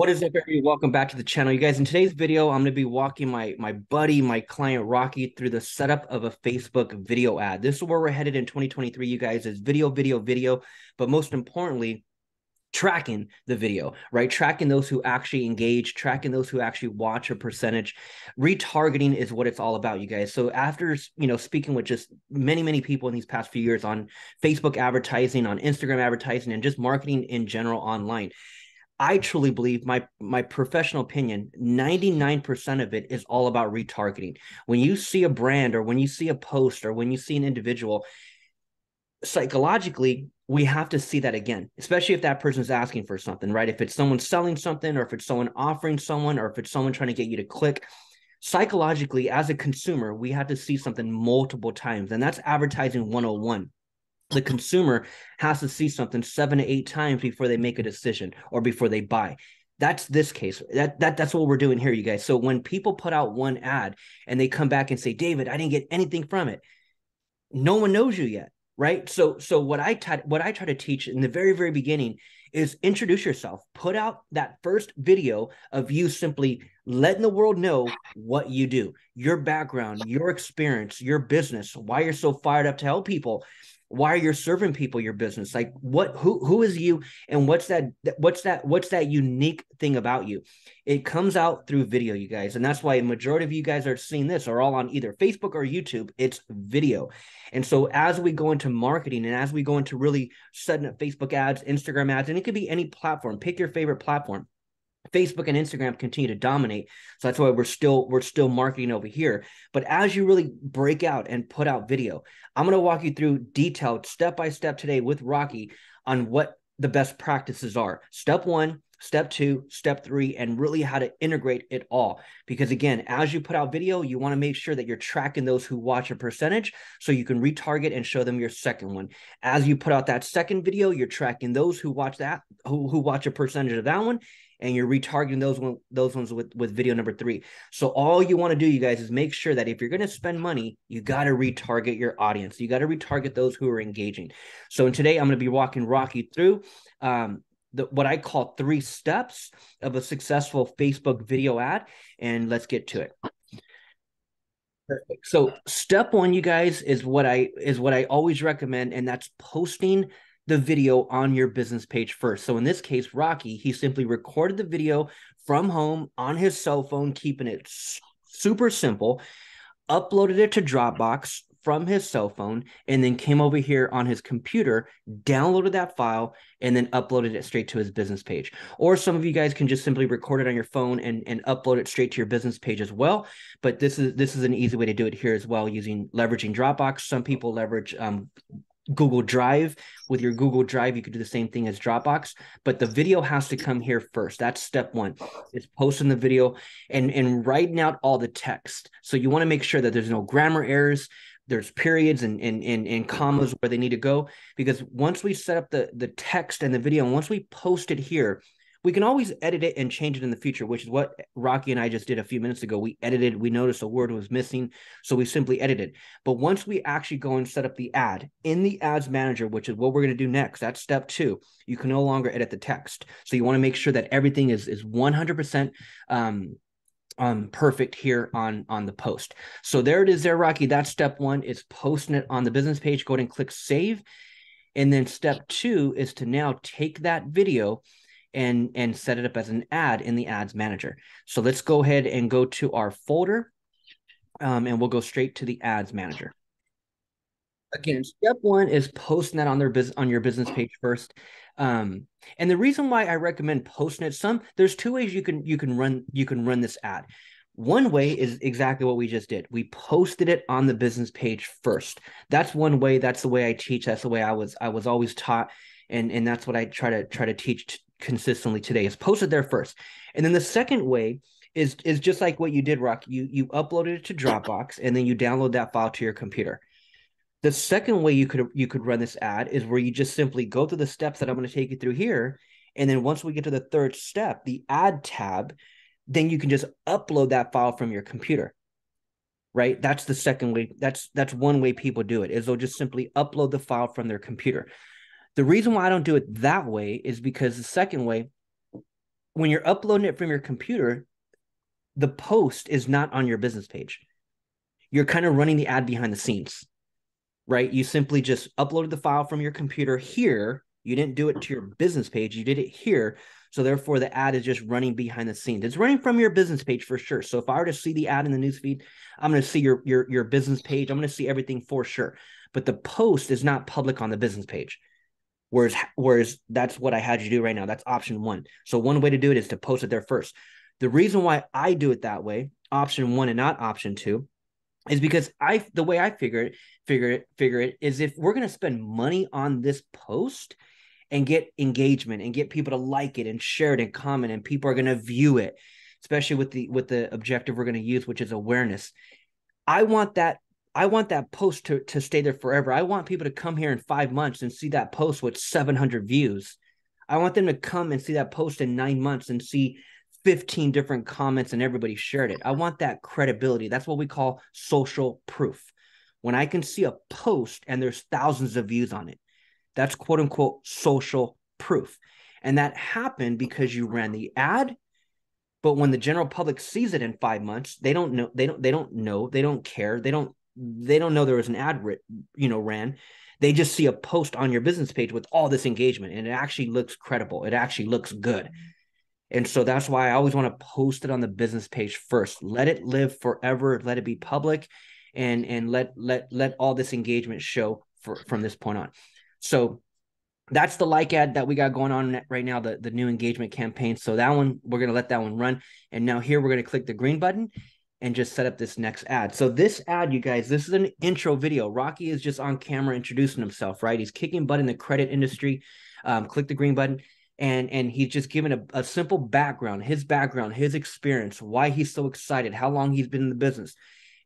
What is up, everybody? Welcome back to the channel. You guys, in today's video, I'm going to be walking my my buddy, my client Rocky through the setup of a Facebook video ad. This is where we're headed in 2023, you guys, is video, video, video, but most importantly, tracking the video, right? Tracking those who actually engage, tracking those who actually watch a percentage. Retargeting is what it's all about, you guys. So after, you know, speaking with just many, many people in these past few years on Facebook advertising, on Instagram advertising, and just marketing in general online, I truly believe my my professional opinion, 99% of it is all about retargeting. When you see a brand or when you see a post or when you see an individual, psychologically, we have to see that again, especially if that person is asking for something, right? If it's someone selling something or if it's someone offering someone or if it's someone trying to get you to click, psychologically as a consumer, we have to see something multiple times. And that's advertising 101 the consumer has to see something seven to eight times before they make a decision or before they buy. That's this case. That, that that's what we're doing here you guys. So when people put out one ad and they come back and say david i didn't get anything from it no one knows you yet right? So so what i t- what i try to teach in the very very beginning is introduce yourself put out that first video of you simply letting the world know what you do your background your experience your business why you're so fired up to help people why are you're serving people your business? Like what who who is you and what's that what's that what's that unique thing about you? It comes out through video you guys and that's why a majority of you guys are seeing this are all on either facebook or youtube. It's video. And so as we go into marketing and as we go into really setting up facebook ads instagram ads and it could be any platform pick your favorite platform Facebook and Instagram continue to dominate. So that's why we're still we're still marketing over here. But as you really break out and put out video, I'm going to walk you through detailed step by step today with Rocky on what the best practices are. Step 1, step 2, step 3 and really how to integrate it all. Because again, as you put out video, you want to make sure that you're tracking those who watch a percentage so you can retarget and show them your second one. As you put out that second video, you're tracking those who watch that who who watch a percentage of that one and you're retargeting those one those ones with with video number three. So all you want to do, you guys, is make sure that if you're going to spend money, you got to retarget your audience. You got to retarget those who are engaging. So in today, I'm going to be walking Rocky through um, the, what I call three steps of a successful Facebook video ad, and let's get to it. Perfect. So step one, you guys, is what I is what I always recommend, and that's posting the video on your business page first. So in this case, Rocky, he simply recorded the video from home on his cell phone, keeping it super simple, uploaded it to Dropbox from his cell phone, and then came over here on his computer, downloaded that file, and then uploaded it straight to his business page. Or some of you guys can just simply record it on your phone and, and upload it straight to your business page as well. But this is this is an easy way to do it here as well using leveraging Dropbox. Some people leverage um, Google Drive. With your Google Drive, you could do the same thing as Dropbox, but the video has to come here first. That's step one. Is posting the video and and writing out all the text. So you want to make sure that there's no grammar errors. There's periods and, and and and commas where they need to go because once we set up the the text and the video, and once we post it here, we can always edit it and change it in the future, which is what Rocky and I just did a few minutes ago. We edited, we noticed a word was missing, so we simply edited. But once we actually go and set up the ad in the ads manager, which is what we're going to do next, that's step two. You can no longer edit the text. So you want to make sure that everything is is 100% um, um perfect here on on the post. So there it is there, Rocky. That's step one. It's posting it on the business page. Go ahead and click save. And then step two is to now take that video and and set it up as an ad in the ads manager. So let's go ahead and go to our folder um, and we'll go straight to the ads manager. Again, step one is posting that on their business on your business page first. Um, and the reason why I recommend posting it, some there's two ways you can you can run you can run this ad. One way is exactly what we just did. We posted it on the business page first. That's one way. That's the way I teach. That's the way I was I was always taught, and and that's what I try to try to teach consistently today is posted there first. And then the second way is is just like what you did, Rock. You you uploaded it to Dropbox and then you download that file to your computer. The second way you could you could run this ad is where you just simply go through the steps that I'm going to take you through here. And then once we get to the third step, the ad tab, then you can just upload that file from your computer. Right? That's the second way. That's that's one way people do it is they'll just simply upload the file from their computer. The reason why I don't do it that way is because the second way, when you're uploading it from your computer, the post is not on your business page. You're kind of running the ad behind the scenes, right? You simply just uploaded the file from your computer here. You didn't do it to your business page, you did it here. So therefore, the ad is just running behind the scenes. It's running from your business page for sure. So if I were to see the ad in the newsfeed, I'm going to see your your your business page. I'm going to see everything for sure. But the post is not public on the business page. Whereas, whereas that's what I had you do right now. That's option one. So one way to do it is to post it there first. The reason why I do it that way, option one and not option two, is because I the way I figure it, figure it, figure it is if we're gonna spend money on this post and get engagement and get people to like it and share it and comment and people are gonna view it, especially with the with the objective we're gonna use, which is awareness. I want that I want that post to, to stay there forever. I want people to come here in five months and see that post with 700 views. I want them to come and see that post in nine months and see 15 different comments and everybody shared it. I want that credibility. That's what we call social proof. When I can see a post and there's thousands of views on it, that's quote unquote social proof. And that happened because you ran the ad. But when the general public sees it in five months, they don't know, they don't, they don't know, they don't care, they don't they don't know there was an ad you know ran. They just see a post on your business page with all this engagement and it actually looks credible. It actually looks good. And so that's why i always want to post it on the business page first. Let it live forever. Let it be public and and let let let all this engagement show for from this point on. So that's the like ad that we got going on right now the, the new engagement campaign. So that one we're going to let that one run. And now here we're going to click the green button and just set up this next ad. So this ad, you guys, this is an intro video. Rocky is just on camera introducing himself, right? He's kicking butt in the credit industry. Um, click the green button. And, and he's just giving a, a simple background, his background, his experience, why he's so excited, how long he's been in the business.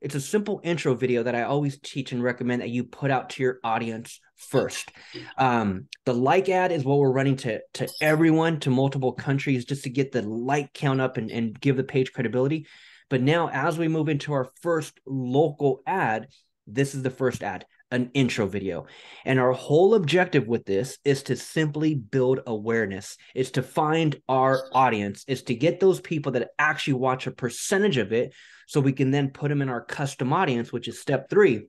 It's a simple intro video that I always teach and recommend that you put out to your audience first. Um, the like ad is what we're running to to everyone, to multiple countries, just to get the like count up and, and give the page credibility. But now, as we move into our first local ad, this is the first ad, an intro video. And our whole objective with this is to simply build awareness, is to find our audience, is to get those people that actually watch a percentage of it so we can then put them in our custom audience, which is step three,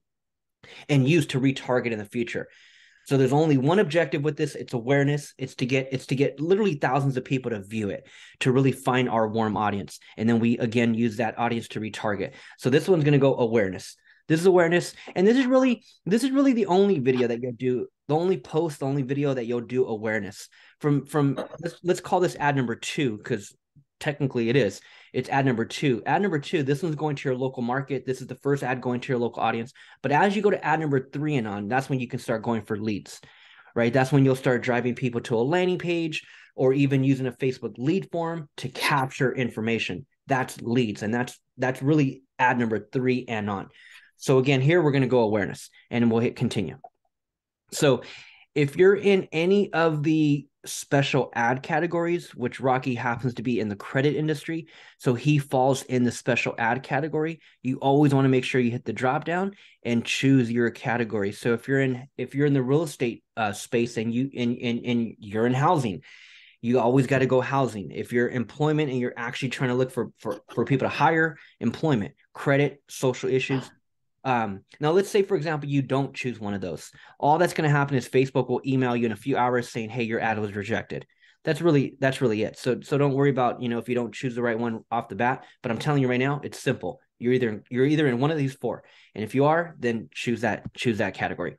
and use to retarget in the future. So there's only one objective with this. It's awareness. It's to get it's to get literally thousands of people to view it, to really find our warm audience. And then we again use that audience to retarget. So this one's going to go awareness. This is awareness. And this is really this is really the only video that you'll do, the only post, the only video that you'll do awareness. From from let's, let's call this ad number 2 cuz technically it is. It's ad number two. Ad number two, this one's going to your local market. This is the first ad going to your local audience. But as you go to ad number three and on, that's when you can start going for leads, right? That's when you'll start driving people to a landing page or even using a Facebook lead form to capture information. That's leads. And that's that's really ad number three and on. So again, here we're going to go awareness and we'll hit continue. So if you're in any of the special ad categories, which Rocky happens to be in the credit industry. So he falls in the special ad category. You always want to make sure you hit the drop down and choose your category. So if you're in if you're in the real estate uh, space and you and, and, and you're in housing, you always got to go housing. If you're employment and you're actually trying to look for for for people to hire, employment, credit, social issues, um, now, let's say, for example, you don't choose one of those. All that's going to happen is Facebook will email you in a few hours saying, "Hey, your ad was rejected." That's really that's really it. So so don't worry about you know if you don't choose the right one off the bat. But I'm telling you right now, it's simple. You're either you're either in one of these four, and if you are, then choose that choose that category.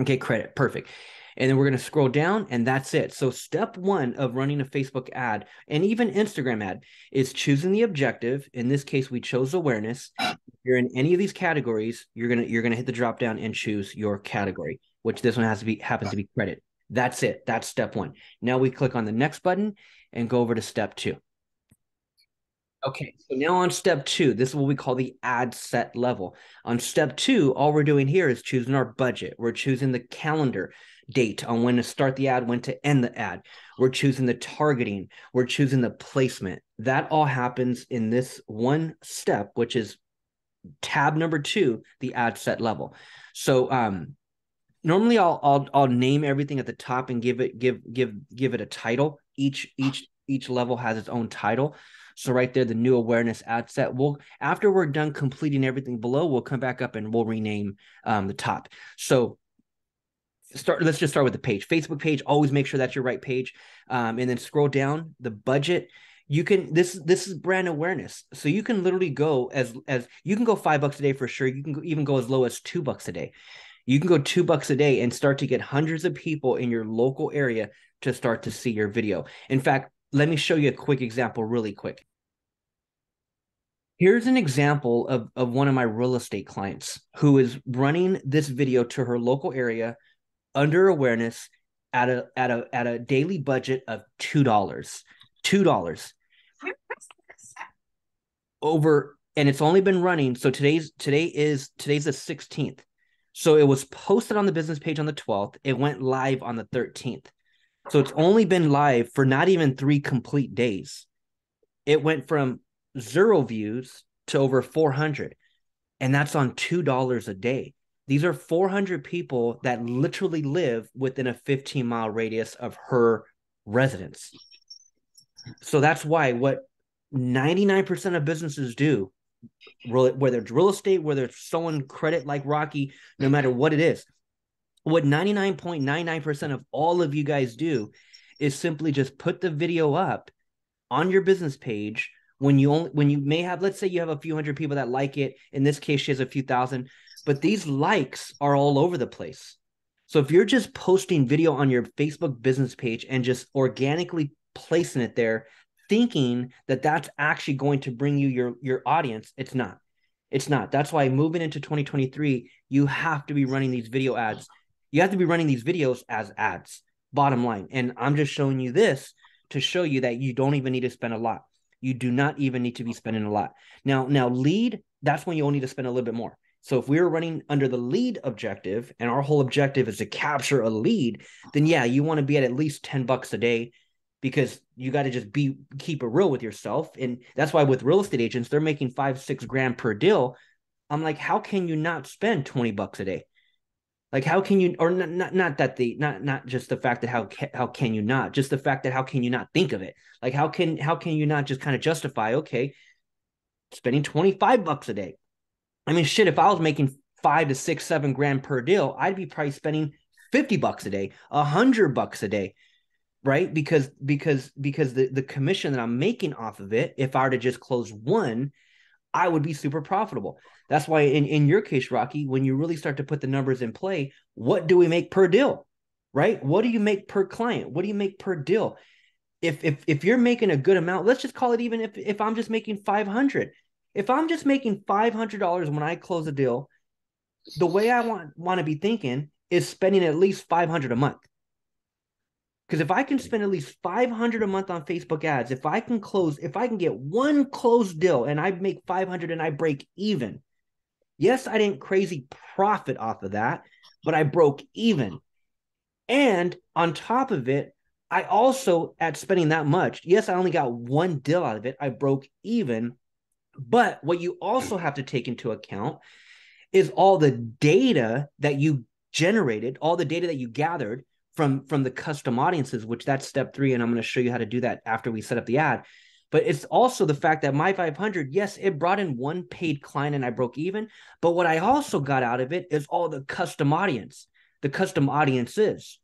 Okay, credit, perfect and then we're going to scroll down and that's it. So step one of running a facebook ad and even instagram ad is choosing the objective. In this case we chose awareness. If you're in any of these categories you're going to you're going to hit the drop down and choose your category which this one has to be happens to be credit. That's it. That's step one. Now we click on the next button and go over to step two. Okay, so now on step two, this is what we call the ad set level. On step two, all we're doing here is choosing our budget. We're choosing the calendar date on when to start the ad, when to end the ad. We're choosing the targeting, we're choosing the placement. That all happens in this one step, which is tab number two, the ad set level. So um normally I'll I'll I'll name everything at the top and give it give give give it a title each each each level has its own title. So right there, the new awareness ad set. We'll after we're done completing everything below, we'll come back up and we'll rename um, the top. So start. Let's just start with the page. Facebook page. Always make sure that's your right page, um, and then scroll down the budget. You can this this is brand awareness, so you can literally go as as you can go five bucks a day for sure. You can go, even go as low as two bucks a day. You can go two bucks a day and start to get hundreds of people in your local area to start to see your video. In fact, let me show you a quick example really quick. Here's an example of, of one of my real estate clients who is running this video to her local area under awareness at a at a at a daily budget of two dollars. Two dollars. Over and it's only been running. So today's today is today's the 16th. So it was posted on the business page on the 12th. It went live on the 13th. So it's only been live for not even three complete days. It went from zero views to over 400. And that's on $2 a day. These are 400 people that literally live within a 15 mile radius of her residence. So that's why what 99% of businesses do, whether it's real estate, whether it's someone credit like Rocky, no matter what it is, what 99.99% of all of you guys do is simply just put the video up on your business page when you only when you may have let's say you have a few hundred people that like it in this case she has a few thousand but these likes are all over the place so if you're just posting video on your facebook business page and just organically placing it there thinking that that's actually going to bring you your your audience it's not it's not that's why moving into 2023 you have to be running these video ads you have to be running these videos as ads, bottom line. And I'm just showing you this to show you that you don't even need to spend a lot. You do not even need to be spending a lot. Now, now lead, that's when you only need to spend a little bit more. So if we are running under the lead objective and our whole objective is to capture a lead, then yeah, you want to be at at least 10 bucks a day because you got to just be keep it real with yourself. And that's why with real estate agents, they're making five, six grand per deal. I'm like, how can you not spend 20 bucks a day? Like how can you or not not, not that the not not just the fact that how how can you not just the fact that how can you not think of it? Like how can how can you not just kind of justify okay spending 25 bucks a day? I mean shit if I was making 5 to 6 7 grand per deal, I'd be probably spending 50 bucks a day, a 100 bucks a day right because because because the the commission that i'm making off of it if i were to just close one i would be super profitable that's why in, in your case, Rocky, when you really start to put the numbers in play, what do we make per deal? Right? What do you make per client? What do you make per deal? If if if you're making a good amount, let's just call it even if if I'm just making 500. If I'm just making $500 when I close a deal, the way I want want to be thinking is spending at least 500 a month. Because if I can spend at least 500 a month on Facebook ads, if I can close, if I can get one closed deal and I make 500 and I break even, Yes, I didn't crazy profit off of that, but I broke even. And on top of it, I also, at spending that much, yes, I only got one deal out of it. I broke even. But what you also have to take into account is all the data that you generated, all the data that you gathered from from the custom audiences, which that's step three. And I'm going to show you how to do that after we set up the ad. But it's also the fact that my 500, yes, it brought in one paid client and I broke even. But what I also got out of it is all the custom audience, the custom audiences.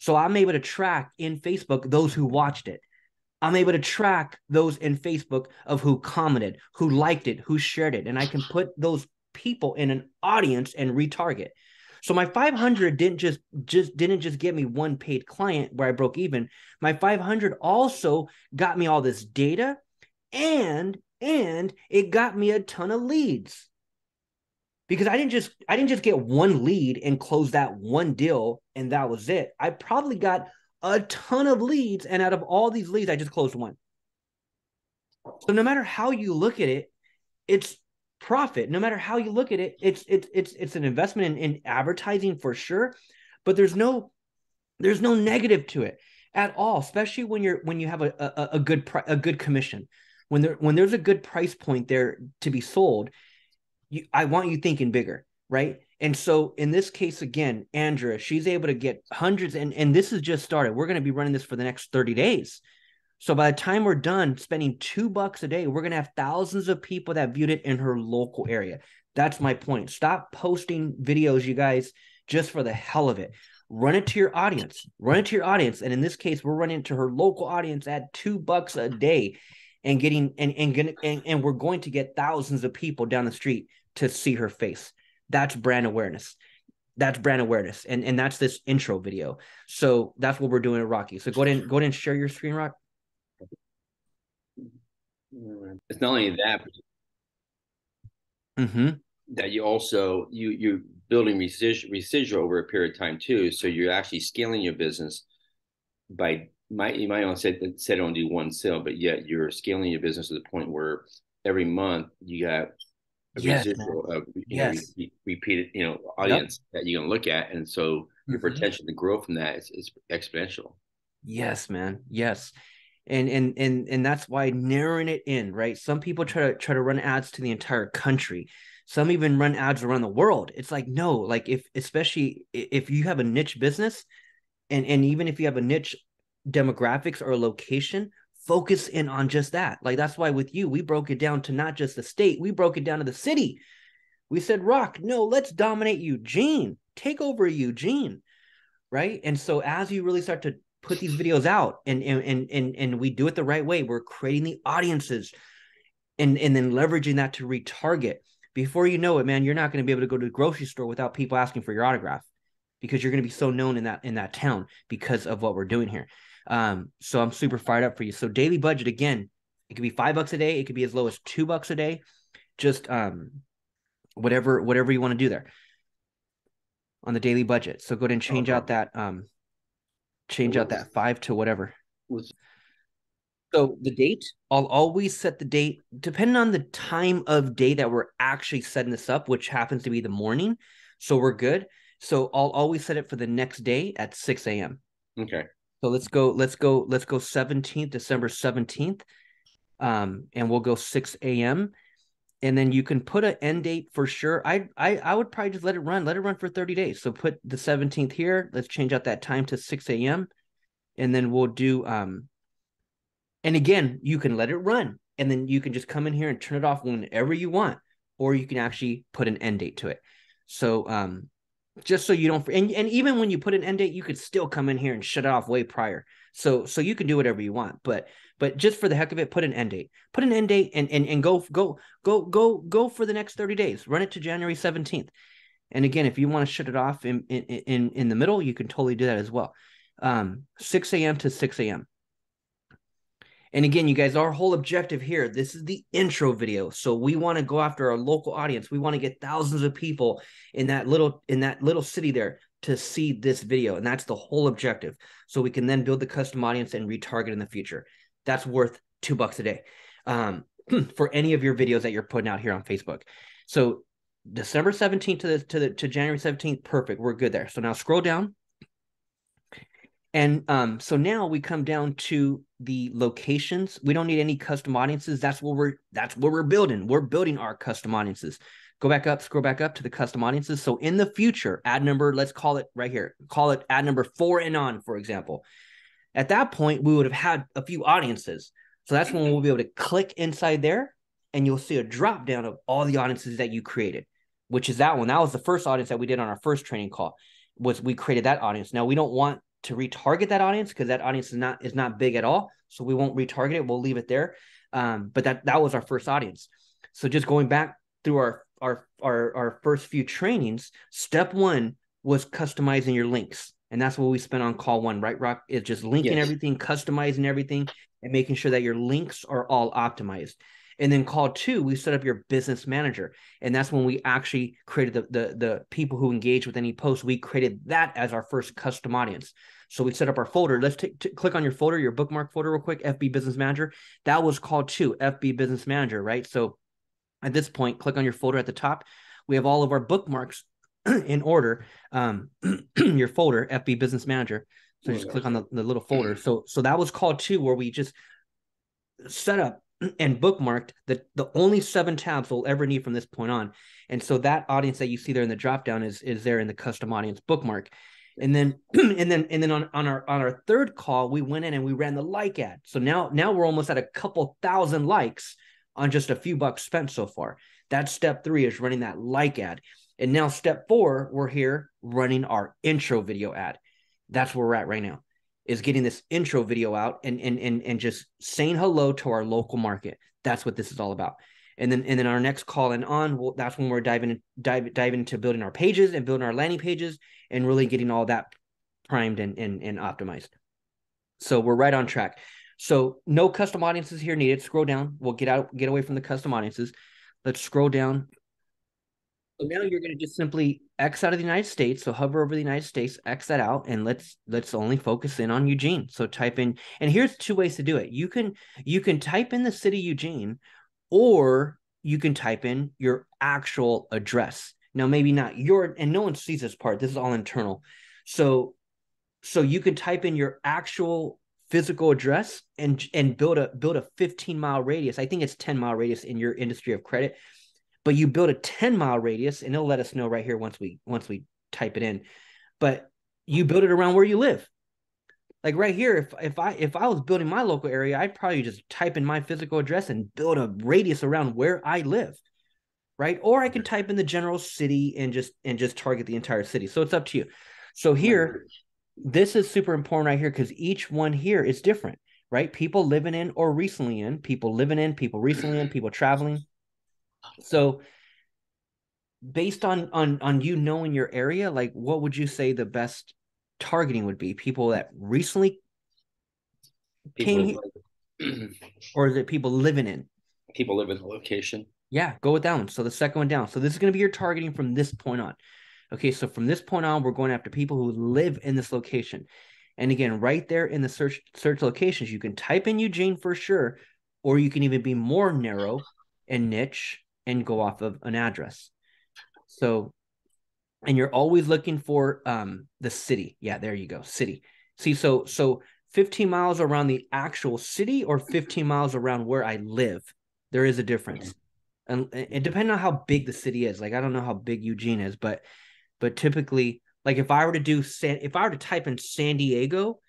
So I'm able to track in Facebook those who watched it. I'm able to track those in Facebook of who commented, who liked it, who shared it. And I can put those people in an audience and retarget. So my 500 didn't just just didn't just get me one paid client where I broke even. My 500 also got me all this data and and it got me a ton of leads. Because I didn't just I didn't just get one lead and close that one deal and that was it. I probably got a ton of leads and out of all these leads I just closed one. So no matter how you look at it, it's profit. No matter how you look at it it's it's it's it's an investment in, in advertising for sure but there's no there's no negative to it at all especially when you're when you have a a, a good pri- a good commission. When there when there's a good price point there to be sold you i want you thinking bigger right and so in this case again andrea she's able to get hundreds and and this has just started we're going to be running this for the next 30 days So by the time we're done spending two bucks a day, we're gonna have thousands of people that viewed it in her local area. That's my point. Stop posting videos, you guys, just for the hell of it. Run it to your audience. Run it to your audience. And in this case, we're running to her local audience at two bucks a day and getting and and, and and we're going to get thousands of people down the street to see her face. That's brand awareness. That's brand awareness. And and that's this intro video. So that's what we're doing at Rocky. So go ahead and go ahead and share your screen, Rock. It's not only that, mm-hmm. that you also you you're building residual residual over a period of time too. So you're actually scaling your business by might you might only say said only do one sale, but yet you're scaling your business to the point where every month you got a Yes, residual of you Yes. know, re- repeated you know audience that you're gonna look at, and so your Mhm. potential to grow from that is, is exponential. Yes, man. Yes. And and and and that's why narrowing it in, right? Some people try to try to run ads to the entire country. Some even run ads around the world. It's like no, like if especially if you have a niche business and and even if you have a niche demographics or location, focus in on just that. Like that's why with you, we broke it down to not just the state, we broke it down to the city. We said, Rock, no, let's dominate Eugene, take over Eugene. Right. And so as you really start to put these videos out and and and and, and we do it the right way, we're creating the audiences and and then leveraging that to retarget. Before you know it, man, you're not going to be able to go to the grocery store without people asking for your autograph because you're going to be so known in that in that town because of what we're doing here. Um, so I'm super fired up for you. So daily budget again, it could be five bucks a day, it could be as low as two bucks a day, just um whatever whatever you want to do there on the daily budget. So go ahead and change out that um change out that five to whatever. So the date, I'll always set the date depending on the time of day that we're actually setting this up, which happens to be the morning. So we're good. So I'll always set it for the next day at 6 a.m. okay. So let's go, let's go, let's go 17th, December 17th. Um, and we'll go 6 a.m. And then you can put an end date for sure. I I I would probably just let it run, let it run for 30 days. So put the 17th here. Let's change out that time to 6 a.m. And then we'll do um and again, you can let it run and then you can just come in here and turn it off whenever you want, or you can actually put an end date to it. So um just so you don't and, and even when you put an end date, you could still come in here and shut it off way prior. So so you can do whatever you want, but but just for the heck of it, put an end date. Put an end date and and, and go go go go go for the next 30 days. Run it to January 17th. And again, if you want to shut it off in in in, in the middle, you can totally do that as well. Um 6 a.m. to 6 a.m. And again, you guys, our whole objective here, this is the intro video. So we want to go after our local audience. We want to get thousands of people in that little in that little city there to see this video. And that's the whole objective. So we can then build the custom audience and retarget in the future. That's worth two bucks a day. Um, for any of your videos that you're putting out here on Facebook. So December 17th to the to the to January 17th, perfect. We're good there. So now scroll down. And um, so now we come down to the locations. We don't need any custom audiences. That's what we're that's what we're building. We're building our custom audiences. Go back up, scroll back up to the custom audiences. So in the future, ad number, let's call it right here. Call it ad number four and on, for example. At that point, we would have had a few audiences. So that's when we'll be able to click inside there and you'll see a drop down of all the audiences that you created, which is that one. That was the first audience that we did on our first training call. Was we created that audience. Now we don't want to retarget that audience because that audience is not is not big at all. So we won't retarget it. We'll leave it there. Um, but that that was our first audience. So just going back through our our our our first few trainings, step one was customizing your links. And that's what we spent on call one, right? Rock is just linking Yes. everything, customizing everything, and making sure that your links are all optimized. And then call two, we set up your business manager. And that's when we actually created the the, the people who engage with any post. We created that as our first custom audience. So we set up our folder. Let's take t- click on your folder, your bookmark folder, real quick. FB Business Manager. That was called two FB Business Manager, right? So at this point, click on your folder at the top. We have all of our bookmarks in order. Um, your folder, FB Business Manager. So just click on the, the little folder. So so that was called two, where we just set up and bookmarked the the only seven tabs we'll ever need from this point on. And so that audience that you see there in the drop down is is there in the custom audience bookmark. And then and then and then on, on our on our third call, we went in and we ran the like ad. So now now we're almost at a couple thousand likes on just a few bucks spent so far. That's step three is running that like ad. And now step four, we're here running our intro video ad. That's where we're at right now, is getting this intro video out and and and, and just saying hello to our local market. That's what this is all about. And then and then our next call and on, well, that's when we're diving dive diving into building our pages and building our landing pages and really getting all that primed and and, and optimized. So we're right on track. So no custom audiences here needed. Scroll down. We'll get out, get away from the custom audiences. Let's scroll down. So now you're going to just simply X out of the United States. So hover over the United States, X that out, and let's let's only focus in on Eugene. So type in, and here's two ways to do it. You can you can type in the city Eugene, or you can type in your actual address. Now, maybe not your, and no one sees this part. This is all internal. So, so you can type in your actual physical address and and build a build a 15 mile radius. I think it's 10 mile radius in your industry of credit, but you build a 10 mile radius, and it'll let us know right here once we once we type it in. But you build it around where you live. Like right here, if if I if I was building my local area, I'd probably just type in my physical address and build a radius around where I live. Right. Or I can type in the general city and just and just target the entire city. So it's up to you. So here, this is super important right here because each one here is different, right? People living in or recently in, people living in, people recently in, people traveling. So based on on on you knowing your area, like what would you say the best targeting would be people that recently people came here, or is it people living in? People live in the location. Yeah, go with that one. So the second one down. So this is going to be your targeting from this point on. Okay, so from this point on, we're going after people who live in this location. And again, right there in the search search locations, you can type in Eugene for sure, or you can even be more narrow and niche and go off of an address. So and you're always looking for um the city. Yeah, there you go, city. See, so so 15 miles around the actual city or 15 miles around where I live, there is a difference. And it depending on how big the city is. Like I don't know how big Eugene is, but but typically, like if I were to do San, if I were to type in San Diego,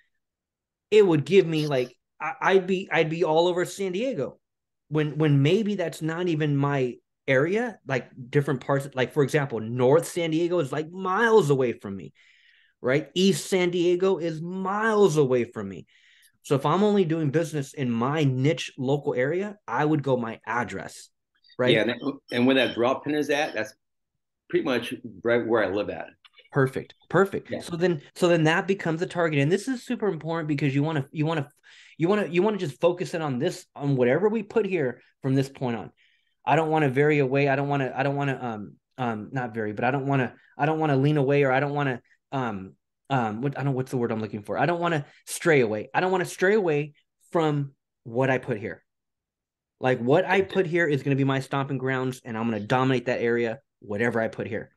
it would give me like I, would be I'd be all over San Diego, when when maybe that's not even my area, like different parts, like for example, North San Diego is like miles away from me, right? East San Diego is miles away from me. So if I'm only doing business in my niche local area, I would go my address, right? Yeah, and, and where that drop pin is at, that's pretty much right where I live at. Perfect. Perfect. Yeah. So then so then that becomes a target. And this is super important because you want to you want to you want to you want to just focus in on this on whatever we put here from this point on. I don't want to vary away. I don't want to, I don't want to, um, um, not vary, but I don't want to, I don't want to lean away or I don't want to, um, um, what, I don't know what's the word I'm looking for. I don't want to stray away. I don't want to stray away from what I put here. Like what I put here is going to be my stomping grounds and I'm going to dominate that area, whatever I put here.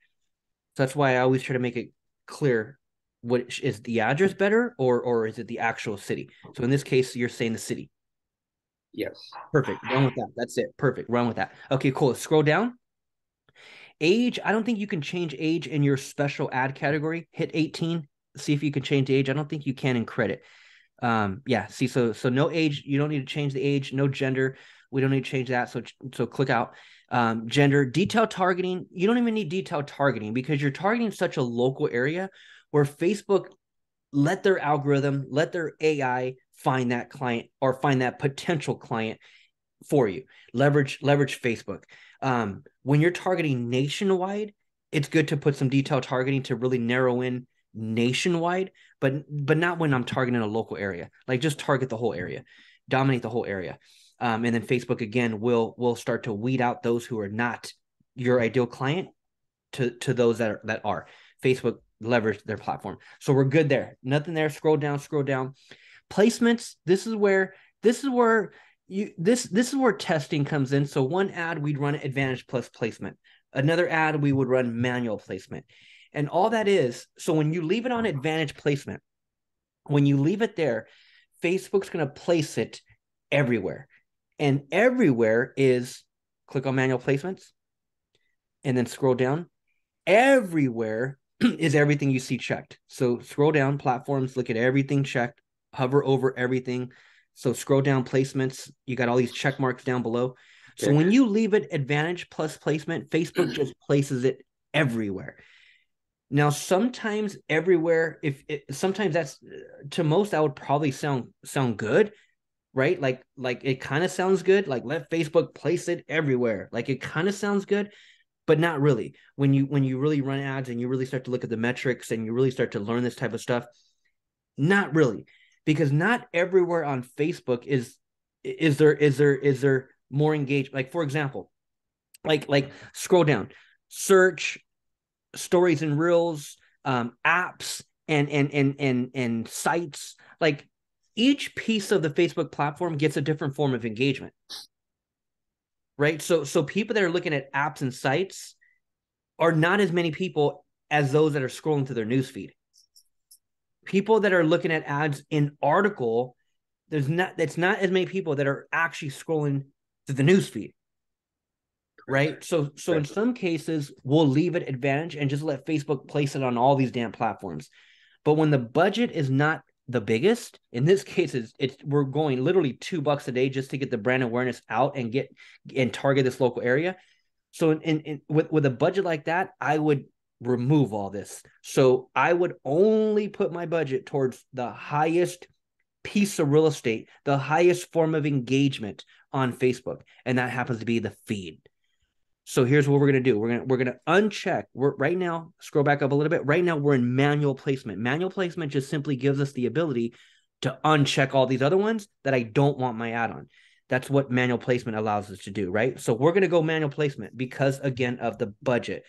So that's why I always try to make it clear what is the address better or or is it the actual city? So in this case, you're saying the city. Yes. Perfect. Run with that. That's it. Perfect. Run with that. Okay, cool. Scroll down. Age. I don't think you can change age in your special ad category. Hit 18. See if you can change the age. I don't think you can in credit. Um, yeah. See, so so no age. You don't need to change the age. No gender. We don't need to change that. So so click out. Um, gender detail targeting. You don't even need detail targeting because you're targeting such a local area where Facebook let their algorithm, let their AI find that client or find that potential client for you. Leverage leverage Facebook. Um, when you're targeting nationwide, it's good to put some detailed targeting to really narrow in nationwide, but but not when I'm targeting a local area. Like just target the whole area, dominate the whole area. Um, and then Facebook again will will start to weed out those who are not your ideal client to to those that are that are. Facebook leverage their platform. So we're good there. Nothing there. Scroll down, scroll down placements. This is where this is where you this this is where testing comes in. So one ad we'd run advantage plus placement. Another ad we would run manual placement. And all that is so when you leave it on advantage placement when you leave it there facebook's going to place it everywhere. And everywhere is click on manual placements and then scroll down. Everywhere is everything you see checked. So scroll down platforms, look at everything checked, hover over everything. So scroll down placements, you got all these check marks down below. So when you leave it advantage plus placement, Facebook just places it everywhere. Now, sometimes everywhere, if it, sometimes that's to most, that would probably sound sound good, right? Like like it kind of sounds good. Like let Facebook place it everywhere. Like it kind of sounds good, but not really. When you when you really run ads and you really start to look at the metrics and you really start to learn this type of stuff, not really, because not everywhere on Facebook is is there is there is there more engagement. Like for example, like like scroll down, search stories and reels, um, apps and and and and and sites. Like each piece of the Facebook platform gets a different form of engagement. Right. So so people that are looking at apps and sites are not as many people as those that are scrolling through their newsfeed. People that are looking at ads in article, there's not that's not as many people that are actually scrolling to the newsfeed. Right. So so in some cases, we'll leave it advantage and just let Facebook place it on all these damn platforms. But when the budget is not the biggest, in this case, it's, it's we're going literally two bucks a day just to get the brand awareness out and get and target this local area. So in, in, in with with a budget like that, I would remove all this. So I would only put my budget towards the highest piece of real estate, the highest form of engagement on Facebook, and that happens to be the feed. So here's what we're gonna do. We're gonna we're gonna uncheck. We're right now. Scroll back up a little bit. Right now we're in manual placement. Manual placement just simply gives us the ability to uncheck all these other ones that I don't want my ad on. That's what manual placement allows us to do, right? So we're gonna go manual placement because again of the budget.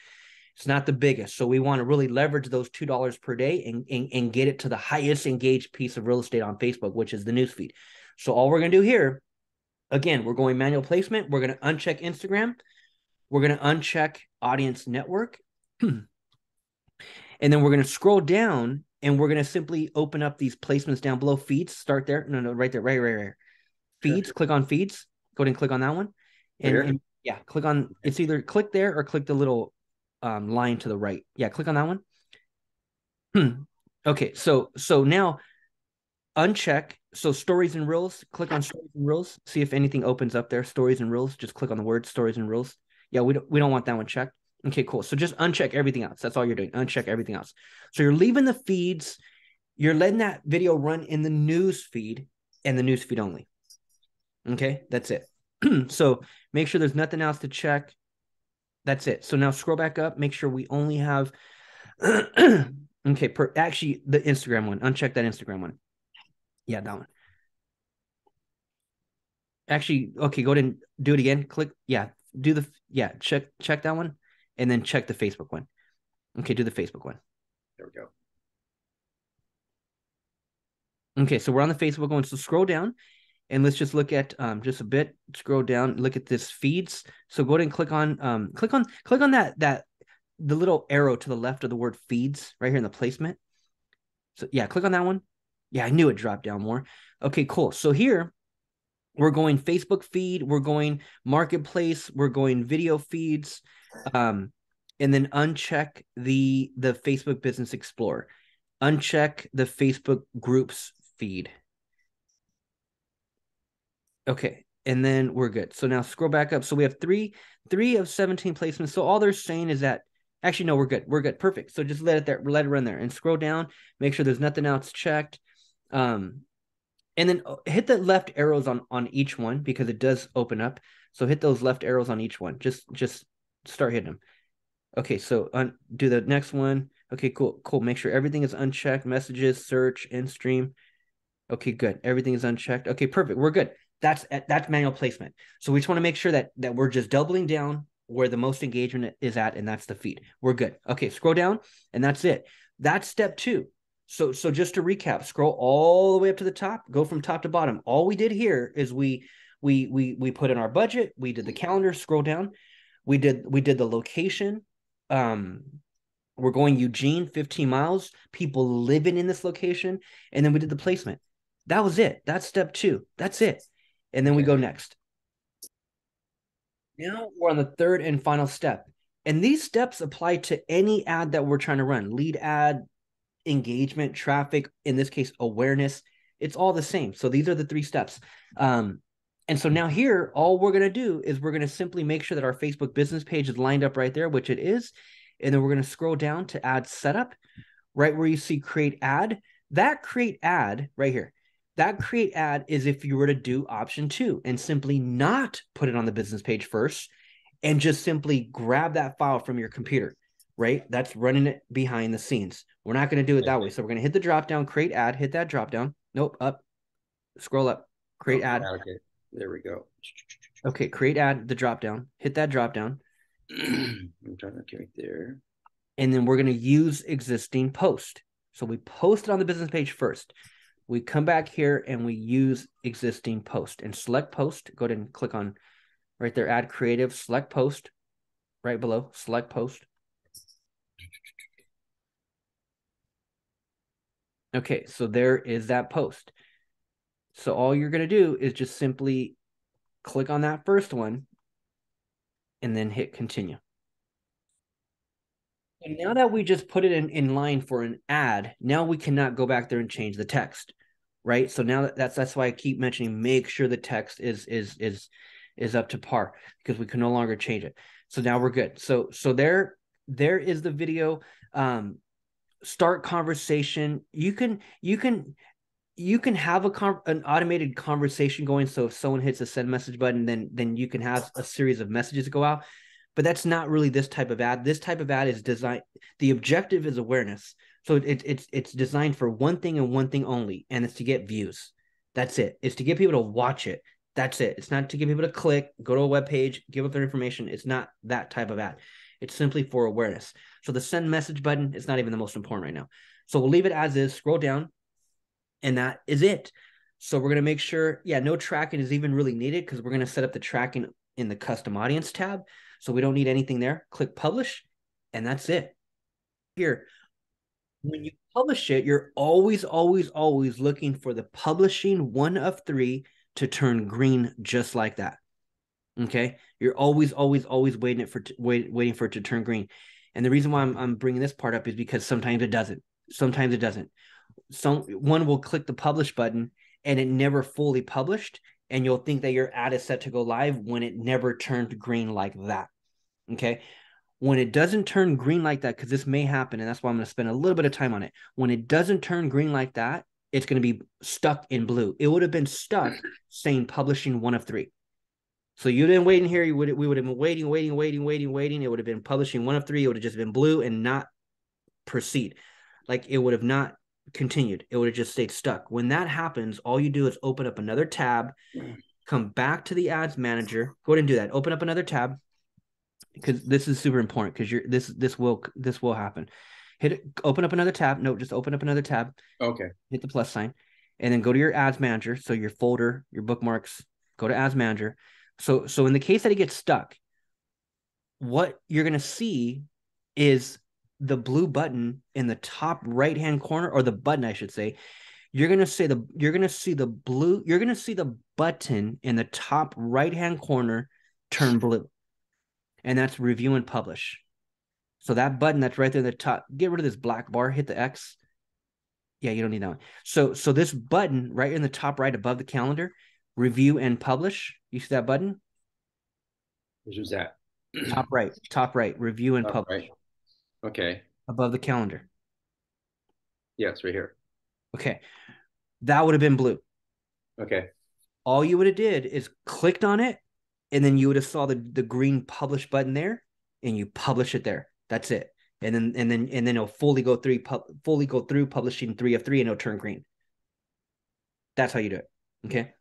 It's not the biggest. So we want to really leverage those two dollars per day and, and, and get it to the highest engaged piece of real estate on Facebook, which is the newsfeed. So all we're gonna do here, again, we're going manual placement. We're gonna uncheck Instagram we're going to uncheck audience network. and then we're going to scroll down and we're going to simply open up these placements down below feeds. Start there. No, no, right there. Right, right, right. Feeds. Sure. Click on feeds. Go ahead and click on that one. And, and, yeah, click on it's either click there or click the little um, line to the right. Yeah, click on that one. Hmm. Okay, so so now uncheck. So stories and reels. Click on stories and reels. See if anything opens up there. Stories and reels. Just click on the word stories and reels. Yeah, we don't we don't want that one checked. Okay, cool. So just uncheck everything else. That's all you're doing. Uncheck everything else. So you're leaving the feeds. You're letting that video run in the news feed and the news feed only. Okay, that's it. so make sure there's nothing else to check. That's it. So now scroll back up. Make sure we only have. okay, per actually the Instagram one. Uncheck that Instagram one. Yeah, that one. Actually, okay, go ahead and do it again. Click. Yeah, do the yeah check check that one and then check the facebook one okay do the facebook one there we go okay so we're on the facebook one so scroll down and let's just look at um just a bit scroll down look at this feeds. So go ahead and click on um click on click on that that the little arrow to the left of the word feeds right here in the placement. So yeah click on that one. Yeah i knew it dropped down more. Okay cool. So here we're going Facebook feed, we're going marketplace, we're going video feeds, um, and then uncheck the the Facebook Business Explorer, uncheck the Facebook groups feed. Okay, and then we're good. So now scroll back up. So we have three three of seventeen placements. So all they're saying is that actually no, we're good. We're good. Perfect. So just let it there, let it run there, and scroll down. Make sure there's nothing else checked. Um, and then uh, hit the left arrows on on each one because it does open up so hit those left arrows on each one just just start hitting them okay so un- do the next one okay cool cool make sure everything is unchecked messages search in stream okay good everything is unchecked okay perfect we're good that's that's manual placement so we just want to make sure that that we're just doubling down where the most engagement is at and that's the feed we're good okay scroll down and that's it that's step two so so just to recap, scroll all the way up to the top, go from top to bottom. All we did here is we we we we put in our budget, we did the calendar, scroll down. We did we did the location. Um we're going Eugene, 15 miles, people living in this location, and then we did the placement. That was it. That's step 2. That's it. And then we go next. Now we're on the third and final step. And these steps apply to any ad that we're trying to run lead ad, engagement, traffic, in this case, awareness. It's all the same. So these are the three steps. Um, and so now here, all we're going to do is we're going to simply make sure that our Facebook business page is lined up right there, which it is. And then we're going to scroll down to ad setup, right where you see create ad. That create ad right here, that create ad is if you were to do option two and simply not put it on the business page first and just simply grab that file from your computer, right? That's running it behind the scenes. We're not going to do it that way. So we're going to hit the drop down, create ad, hit that drop down. Nope, up, scroll up, create ad. Okay. There we go. Okay, create ad, the drop down. Hit that drop down. I'm trying to right there. And then we're going to use existing post. So we post it on the business page first. We come back here and we use existing post and select post. Go ahead and click on right there, add creative, select post right below, select post. Okay, so there is that post. So all you're going to do is just simply click on that first one and then hit continue. And now that we just put it in, in line for an ad, now we cannot go back there and change the text, right? So now that's that's why I keep mentioning make sure the text is is is is up to par because we can no longer change it. So now we're good. So so there there is the video. Um, start conversation. You can you can you can have a con- an automated conversation going. So if someone hits a send message button, then then you can have a series of messages go out. But that's not really this type of ad. This type of ad is designed. The objective is awareness. So it's it's it's designed for one thing and one thing only, and it's to get views. That's it. It's to get people to watch it. That's it. It's not to get people to click, go to a web page, give up their information. It's not that type of ad. It's simply for awareness. So the send message button is not even the most important right now. So we'll leave it as is. Scroll down and that is it. So we're going to make sure, yeah, no tracking is even really needed because we're going to set up the tracking in the custom audience tab. So we don't need anything there. Click publish, and that's it. Here, when you publish it, you're always, always, always looking for the publishing one of three to turn green just like that. Okay, you're always, always, always waiting it for wait, waiting for it to turn green. And the reason why I'm, I'm bringing this part up is because sometimes it doesn't. Sometimes it doesn't some one will click the publish button and it never fully published and you'll think that your ad is set to go live when it never turned green like that okay? When it doesn't turn green like that because this may happen and that's why i'm going to spend a little bit of time on it. When it doesn't turn green like that it's going to be stuck in blue. It would have been stuck saying publishing one of three. So you didn't wait in here you would we would have been waiting waiting waiting waiting waiting. It would have been publishing one of three. It would have just been blue and not proceed. Like it would have not continued. It would have just stayed stuck. When that happens, all you do is open up another tab, come back to the ads manager. Go ahead and do that. Open up another tab because this is super important because you're this this will this will happen. Hit it, open up another tab. No, just open up another tab. Okay. Hit the plus sign, and then go to your ads manager. So your folder, your bookmarks. Go to ads manager. So so in the case that it gets stuck, what you're gonna see is the blue button in the top right hand corner or the button I should say you're going to say the you're going to see the blue you're going to see the button in the top right hand corner turn blue. And that's review and publish. So that button that's right there in the top get rid of this black bar hit the x. Yeah you don't need that one. So so this button right in the top right above the calendar review and publish. You see that button? Which was that? Top right top right review and top publish. right. Okay. Above the calendar. Yes, right here. Okay. That would have been blue. Okay. All you would have did is clicked on it, and then you would have saw the, the green publish button there, and you publish it there. That's it. And then and then and then it'll fully go through pu- fully go through publishing three of three, and it'll turn green. That's how you do it. Okay.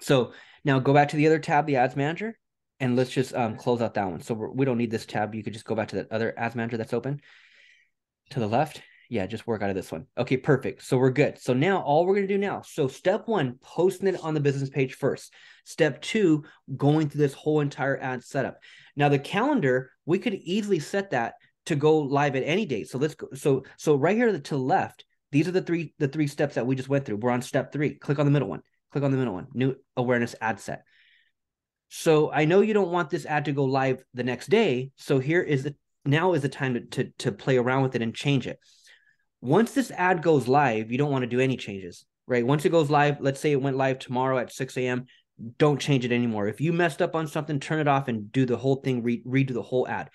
So now go back to the other tab, the ads manager, and let's just um, close out that one. So we're, we do not need this tab. You could just go back to that other ads manager that's open to the left. Yeah, just work out of this one. Okay, perfect. So we're good. So now all we're going to do now. So step one, posting it on the business page first. Step two, going through this whole entire ad setup. Now the calendar, we could easily set that to go live at any date. So let's go. So so right here to the left, these are the three the three steps that we just went through. We're on step three. Click on the middle one. Click on the middle one. New awareness ad set. So I know you don't want this ad to go live the next day. So here is the now is the time to, to, to play around with it and change it. Once this ad goes live, you don't want to do any changes, right? Once it goes live, let's say it went live tomorrow at 6 a.m., don't change it anymore. If you messed up on something, turn it off and do the whole thing, re- redo the whole ad.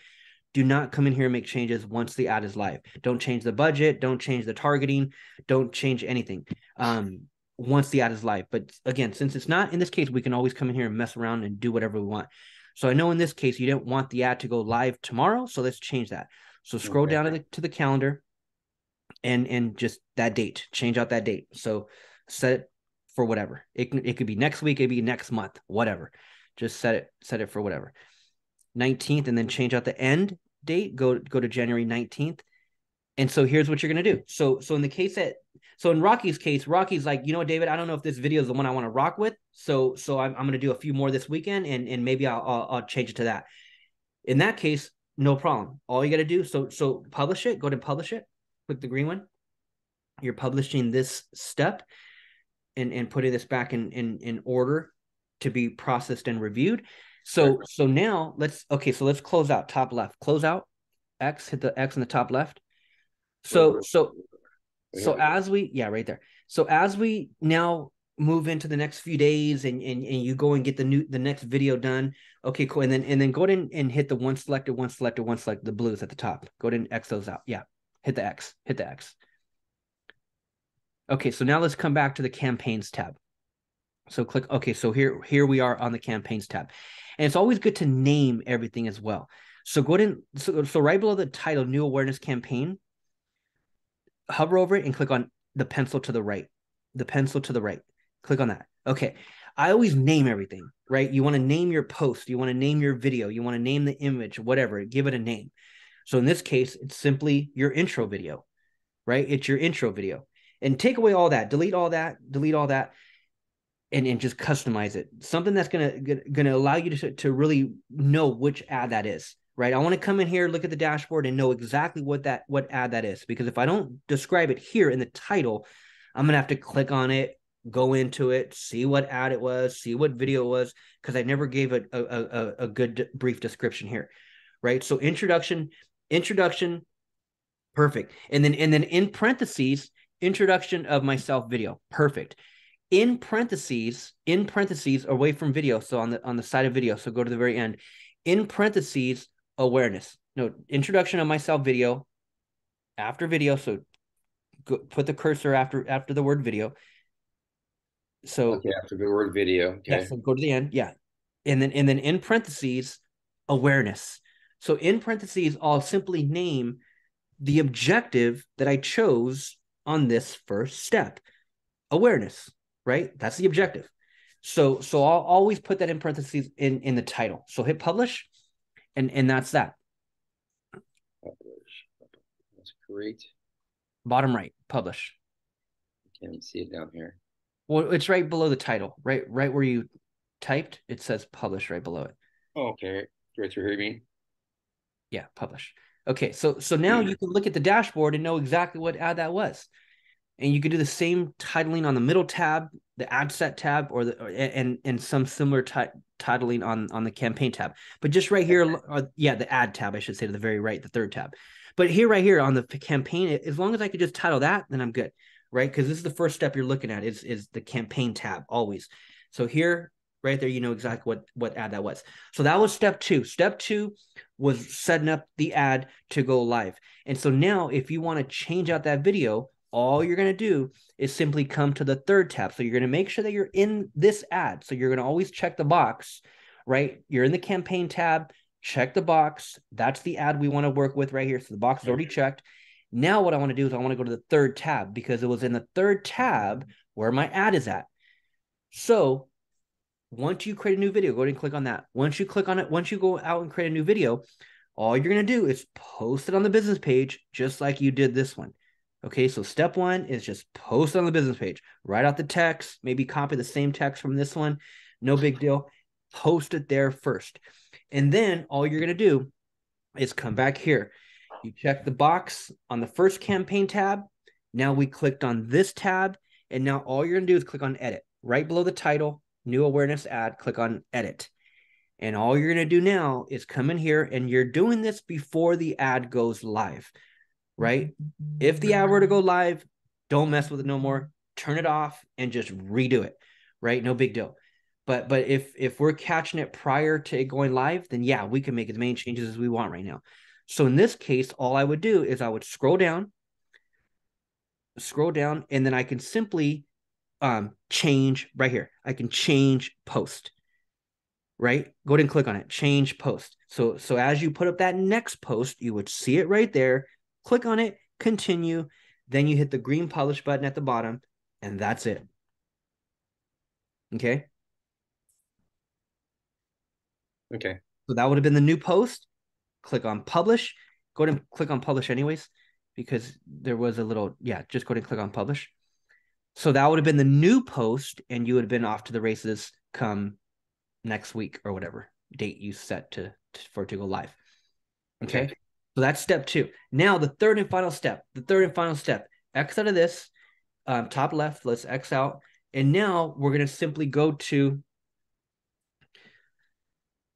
Do not come in here and make changes once the ad is live. Don't change the budget. Don't change the targeting. Don't change anything um, once the ad is live. But again, since it's not in this case, we can always come in here and mess around and do whatever we want. So I know in this case you didn't want the ad to go live tomorrow, so let's change that. So scroll okay. down to the, to the calendar, and and just that date, change out that date. So set it for whatever. It can, it could be next week, it could be next month, whatever. Just set it set it for whatever. 19th and then change out the end date, go go to January 19th. And so here's what you're going to do. So so in the case that so in Rocky's case, Rocky's like, you know what, David, I don't know if this video is the one I want to rock with. So so I'm, I'm going to do a few more this weekend and and maybe I'll, I'll, I'll change it to that. In that case, no problem. All you got to do so so publish it, go to publish it, click the green one. You're publishing this step and and putting this back in in in order to be processed and reviewed. So so now let's okay, so let's close out top left. Close out X, hit the X in the top left. So so so as we yeah, right there. So as we now move into the next few days and, and and you go and get the new the next video done. Okay, cool. And then and then go ahead and, and hit the one selected, one selected, one selected, the blues at the top. Go ahead and X those out. Yeah. Hit the X. Hit the X. Okay, so now let's come back to the campaigns tab. So click, okay, so here, here we are on the campaigns tab. And it's always good to name everything as well. So go ahead and, so, so right below the title, new awareness campaign, hover over it and click on the pencil to the right, the pencil to the right, click on that. Okay. I always name everything, right? You want to name your post, you want to name your video, you want to name the image, whatever, give it a name. So in this case, it's simply your intro video, right? It's your intro video and take away all that, delete all that, delete all that, and, and just customize it. Something that's gonna gonna allow you to, to really know which ad that is. Right. I want to come in here, look at the dashboard, and know exactly what that what ad that is. Because if I don't describe it here in the title, I'm gonna have to click on it, go into it, see what ad it was, see what video it was, because I never gave a, a, a, a good brief description here. Right. So introduction, introduction, perfect. And then and then in parentheses, introduction of myself video. Perfect. In parentheses, in parentheses, away from video. So on the on the side of video. So go to the very end. In parentheses, awareness. No, introduction of myself video. After video. So go, put the cursor after after the word video. So okay, after the word video. Okay. Yeah, so go to the end. Yeah. And then and then in parentheses, awareness. So in parentheses, I'll simply name the objective that I chose on this first step awareness right that's the objective so so i'll always put that in parentheses in in the title so hit publish and and that's that. Publish. That's great. Bottom right publish. I can't see it down here. Well it's right below the title right right where you typed it says publish right below it. Oh, okay. Right through here you mean? Yeah publish. Okay, so so now you can look at the dashboard and know exactly what ad that was, and you can do the same titling on the middle tab, the ad set tab, or the or, and and some similar t- titling on on the campaign tab. But just right here, or, uh, yeah, the ad tab, I should say to the very right, the third tab. But here, right here on the campaign, as long as I could just title that, then I'm good, right? Because this is the first step you're looking at is is the campaign tab always. So here, right there, you know exactly what what ad that was. So that was step two. Step two was setting up the ad to go live. And so now, if you want to change out that video, all you're going to do is simply come to the third tab. So you're going to make sure that you're in this ad. So you're going to always check the box, right? You're in the campaign tab, check the box. That's the ad we want to work with right here. So the box is already mm-hmm. checked. Now, what I want to do is I want to go to the third tab because it was in the third tab where my ad is at. So once you create a new video, go ahead and click on that. Once you click on it, once you go out and create a new video, all you're going to do is post it on the business page, just like you did this one. Okay, so step one is just post on the business page, write out the text, maybe copy the same text from this one. No big deal. Post it there first. And then all you're going to do is come back here. You check the box on the first campaign tab. Now we clicked on this tab. And now all you're going to do is click on edit right below the title new awareness ad, click on edit. And all you're going to do now is come in here and you're doing this before the ad goes live, right? If the ad were to go live, don't mess with it no more. Turn it off and just redo it, right? No big deal. But but if if we're catching it prior to it going live, then yeah, we can make as many changes as we want right now. So in this case, all I would do is I would scroll down, scroll down, and then I can simply um, change right here. I can change post, right? Go ahead and click on it, change post. So, so as you put up that next post, you would see it right there. Click on it, continue. Then you hit the green publish button at the bottom, and that's it. Okay. Okay. So that would have been the new post. Click on publish. Go ahead and click on publish anyways, because there was a little, yeah, just go ahead and click on publish. So that would have been the new post, and you would have been off to the races come next week or whatever date you set to, to for it to go live. Okay? okay. So that's step two. Now the third and final step. The third and final step. X out of this, um, top left. Let's X out, and now we're gonna simply go to.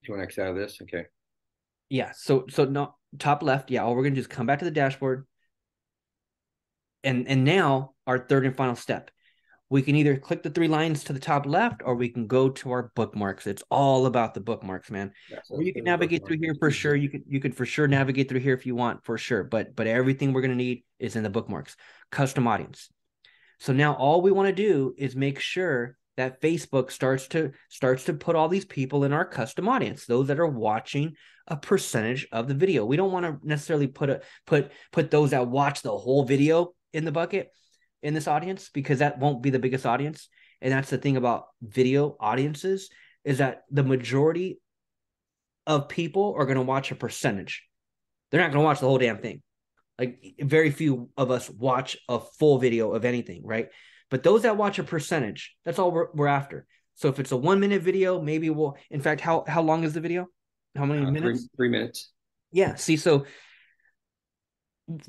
You want to X out of this? Okay. Yeah. So so no top left. Yeah. All we're gonna just come back to the dashboard. And and now our third and final step. We can either click the three lines to the top left or we can go to our bookmarks. It's all about the bookmarks, man. or you can navigate through here for sure. You could you could for sure navigate through here if you want, for sure. But but everything we're gonna need is in the bookmarks. Custom audience. So now all we want to do is make sure that Facebook starts to starts to put all these people in our custom audience, those that are watching a percentage of the video. We don't want to necessarily put a put put those that watch the whole video in the bucket in this audience because that won't be the biggest audience. And that's the thing about video audiences is that the majority of people are going to watch a percentage. They're not going to watch the whole damn thing. Like very few of us watch a full video of anything, right? But those that watch a percentage, that's all we're, we're after. So if it's a one minute video, maybe we'll. In fact, how how long is the video? How many uh, minutes? Three, three minutes. Yeah. See, so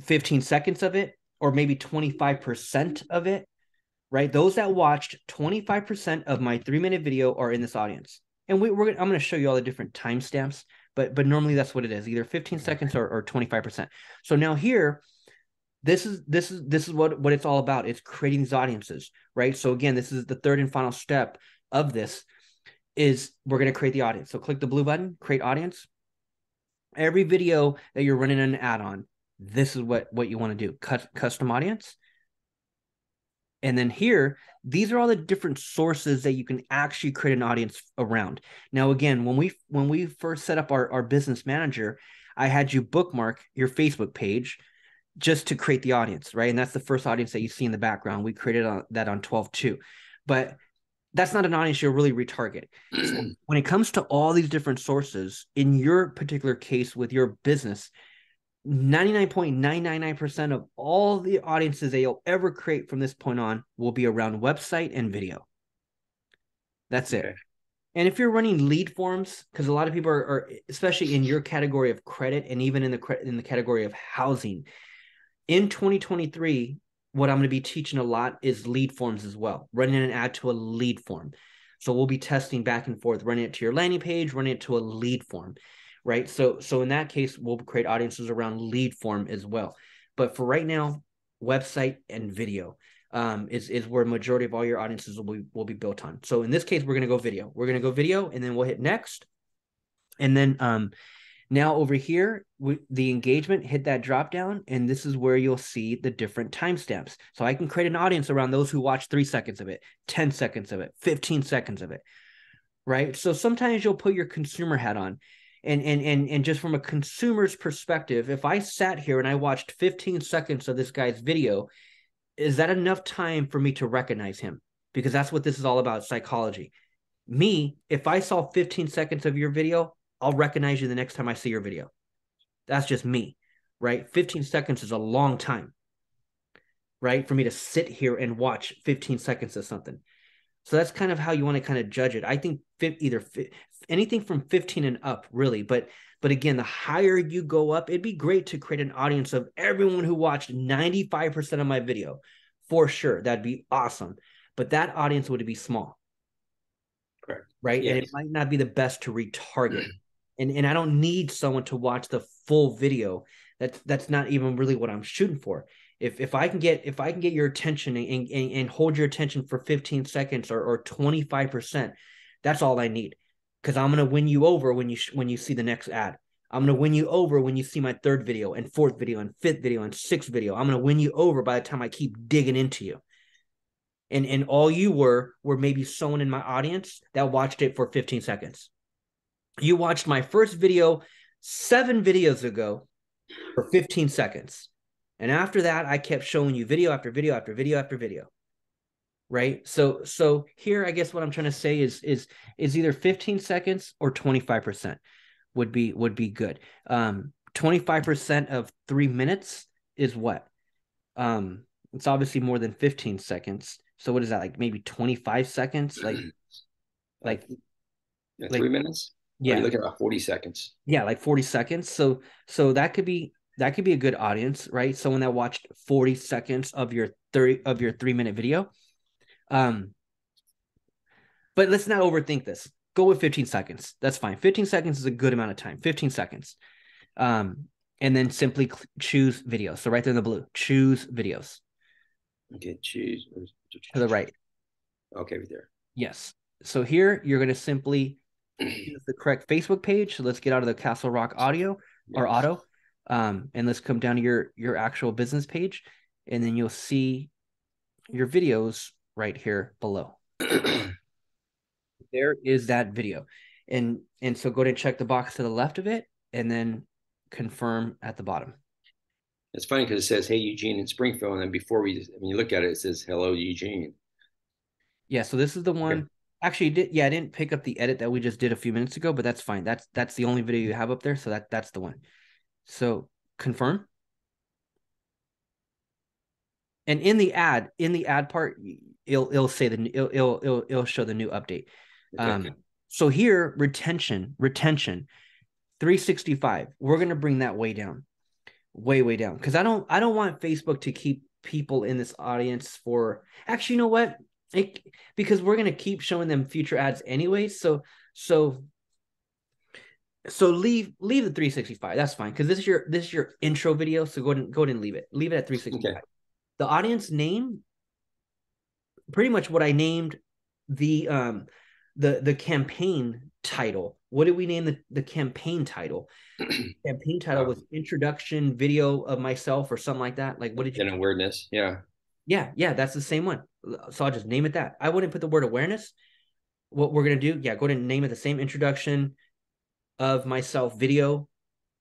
15 seconds of it or maybe 25% of it, right? Those that watched 25% of my three minute video are in this audience. And we, are I'm going to show you all the different timestamps, but but normally that's what it is, either 15 seconds or, or 25%. So now here, this is this is this is what what it's all about. It's creating these audiences, right? So again, this is the third and final step of this is we're going to create the audience. So click the blue button, create audience. Every video that you're running an ad on, this is what what you want to do cut custom audience. And then here these are all the different sources that you can actually create an audience around. Now again when we when we first set up our, our business manager i had you bookmark your facebook page just to create the audience right? And that's the first audience that you see in the background. We created on, that on 12 2 but that's not an audience you'll really retarget. When it comes to all these different sources in your particular case with your business 99.999% of all the audiences that you'll ever create from this point on will be around website and video. That's okay. it. And if you're running lead forms, because a lot of people are, are, especially in your category of credit and even in the in the category of housing, in 2023, what I'm going to be teaching a lot is lead forms as well, running an ad to a lead form. So we'll be testing back and forth, running it to your landing page, running it to a lead form right? So so in that case, we'll create audiences around lead form as well. But for right now, website and video um, is is where majority of all your audiences will be will be built on. So in this case, we're gonna go video. We're gonna go video, and then we'll hit next, and then um, now over here, we, the engagement hit that drop down, and this is where you'll see the different timestamps. So I can create an audience around those who watch three seconds of it, ten seconds of it, fifteen seconds of it, right? So sometimes you'll put your consumer hat on and and and and just from a consumer's perspective if i sat here and i watched 15 seconds of this guy's video is that enough time for me to recognize him? Because that's what this is all about psychology. Me if i saw 15 seconds of your video i'll recognize you the next time i see your video. That's just me right? 15 seconds is a long time right for me to sit here and watch 15 seconds of something so that's kind of how you want to kind of judge it. I think either anything from 15 and up, really. But but again, the higher you go up, it'd be great to create an audience of everyone who watched 95% of my video for sure. That'd be awesome. But that audience would be small. Correct. Right. Yes. And it might not be the best to retarget. Mm-hmm. and and I don't need someone to watch the full video. That's that's not even really what I'm shooting for. If if I can get if I can get your attention and and, and hold your attention for 15 seconds or or 25%, that's all I need. Because I'm gonna win you over when you when you see the next ad. I'm gonna win you over when you see my third video and fourth video and fifth video and sixth video. I'm gonna win you over by the time I keep digging into you. And and all you were were maybe someone in my audience that watched it for 15 seconds. You watched my first video seven videos ago for 15 seconds. And after that, I kept showing you video after video after video after video. Right. So so here I guess what I'm trying to say is is is either 15 seconds or 25% would be would be good. Um 25% of three minutes is what? Um it's obviously more than 15 seconds. So what is that like maybe 25 seconds? Like like Yeah, Like- three minutes. yeah. You're looking at about forty seconds. yeah like 40 seconds so so that could be that could be a good audience right? Someone that watched 40 seconds of your 30 of your three minute video. Um but let's not overthink this. Go with 15 seconds. That's fine. 15 seconds is a good amount of time. 15 seconds. Um and then simply cl- choose videos. So right there in the blue choose videos. Okay, choose to the right. Okay, right there. yes. So here you're going to simply the correct facebook page. So let's get out of the castle rock audio or auto um and let's come down to your your actual business page and then you'll see your videos right here below. There is that video. And and so go ahead and check the box to the left of it and then confirm at the bottom. It's funny because it says, "Hey Eugene in Springfield," and then before we, when you look at it, it says, "Hello Eugene." yeah so this is the one actually did yeah i didn't pick up the edit that we just did a few minutes ago but that's fine. That's that's the only video you have up there so that that's the one so confirm? And in the ad in the ad part it'll it'll say the it'll it'll it'll, it'll show the new update. Okay. um so here retention retention 365 we're going to bring that way down way way down. Because i don't i don't want facebook to keep people in this audience for actually you know what? It, because we're going to keep showing them future ads anyway so so so leave leave the 365 that's fine because this is your this is your intro video so go ahead and go ahead and leave it leave it at 365 Okay. the audience name pretty much what i named the um the the campaign title what did we name the, the campaign title campaign title Um, was introduction video of myself or something like that like what did you and awareness. Yeah. yeah, yeah, that's the same one. So I'll just name it that. I wouldn't put the word awareness. What we're gonna do, yeah, go ahead and name it the same introduction of myself video.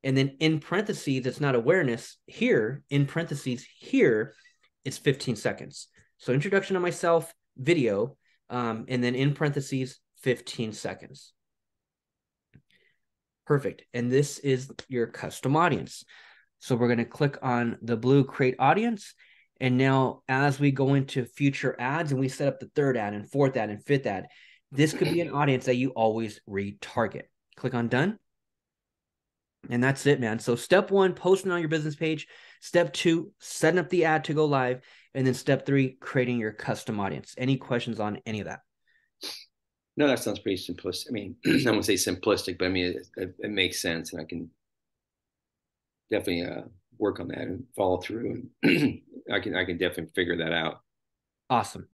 And then in parentheses, it's not awareness. Here, in parentheses, here, it's 15 seconds. So introduction of myself, video, um, and then in parentheses, 15 seconds. Perfect. And this is your custom audience. So we're going to click on the blue create audience. And now, as we go into future ads and we set up the third ad and fourth ad and fifth ad, this could be an audience that you always retarget. Click on done. And that's it, man. So, step one, posting on your business page. Step two, setting up the ad to go live. And then step three, creating your custom audience. Any questions on any of that? No, that sounds pretty simplistic. I mean, I won't say simplistic, but I mean it, it, it makes sense, and I can definitely uh, work on that and follow through, and I can I can definitely figure that out. Awesome.